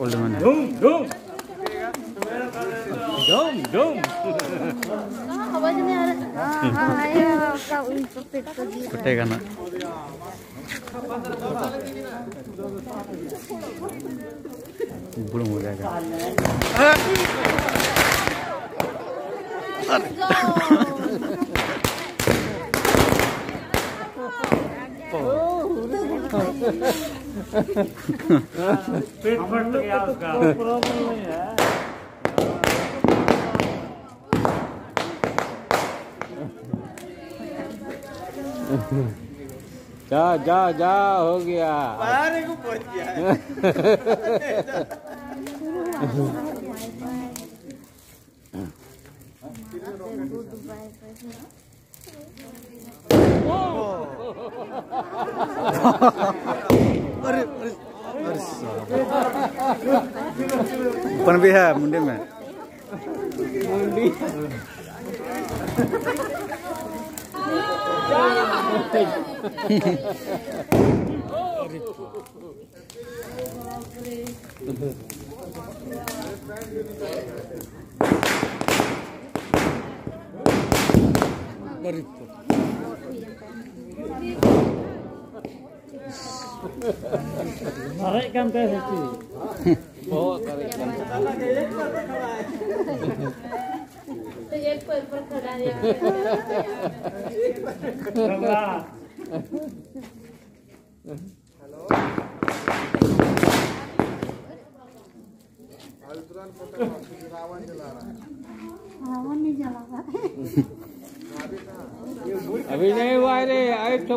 올리면 돼. కుట్టేగా ఇప్పుడు మూదాక Oh, हाँ हाँ को हो फट गया उसका प्रॉब्लम नहीं है। जा जा जा हो? गया अपन भी है मुंडे में? Tarik kan teh sih. Oh, tarik kan. तो एक पैर पर खड़ा है जला अभी नहीं हुआ रे तो